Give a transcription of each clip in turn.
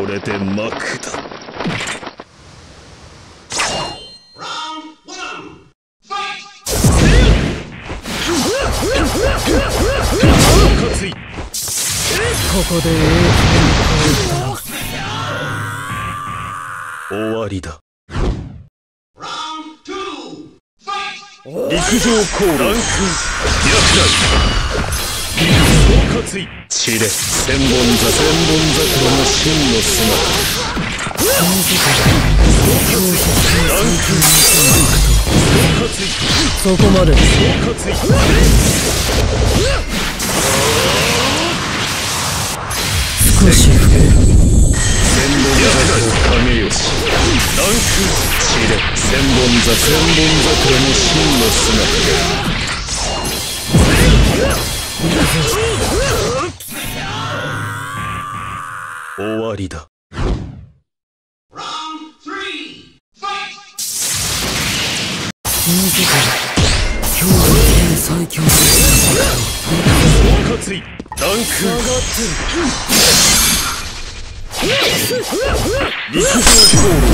これで幕だ。ここで終わりだ.陸上コーランク略大総括い地で千本桜千本桜の真の姿ランク総括いそこまで。少し吹け千本桜影よしランク地で千本桜千本桜の真の姿終わりだ.この世界最強の総括いランク陸上コール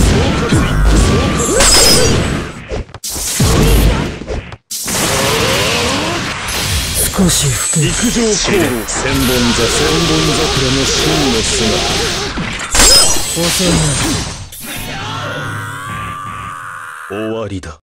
少し吹け。陸上コール千本座千本桜の真の姿。遅いな終わりだ